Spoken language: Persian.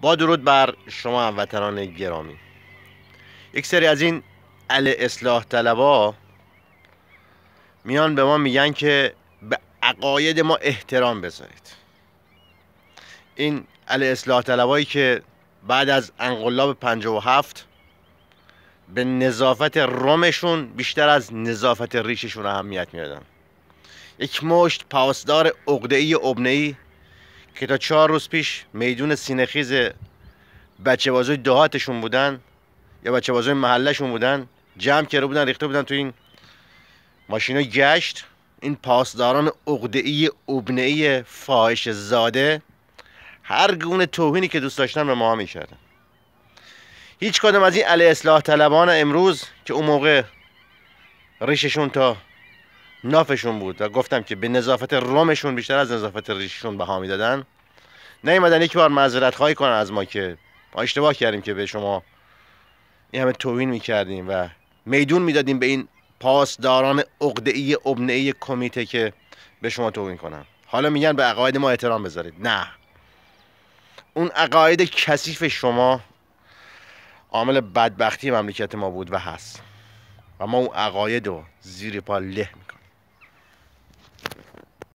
با درود بر شما هموطنان گرامی. یک سری از این ال اصلاح طلبا میان به ما میگن که به عقاید ما احترام بذارید. این ال اصلاح طلبایی که بعد از انقلاب 57 به نظافت رومشون بیشتر از نظافت ریششون اهمیت می‌دادن. یک مشت پاسدار عقده ای که تا چهار روز پیش میدون سینخیز بچه بازوی دهاتشون بودن یا بچه بازوی محلشون بودن جمع کرده بودن ریخته بودن تو این ماشینا گشت. این پاسداران عقده ای ای فاحش زاده هر گونه توهینی که دوست داشتن به ما می‌کردن. هیچ کدوم از این علی اصلاح طلبان امروز که اون موقع ریششون تا نافشون بود و گفتم که به نظافت رومشون بیشتر از نظافت ریششون بها می‌دادن. نیومدن یک بار معذرت خواهی کنن از ما که ما اشتباه کردیم که به شما این همه توهین می‌کردیم و میدون می‌دادیم به این پاسداران عقده ای ابنه کمیته که به شما توهین کنن. حالا میگن به عقاید ما احترام بذارید. نه. اون عقاید کثیف شما عامل بدبختی مملکت ما بود و هست. و ما اون عقاید رو زیر پا له می‌کنیم.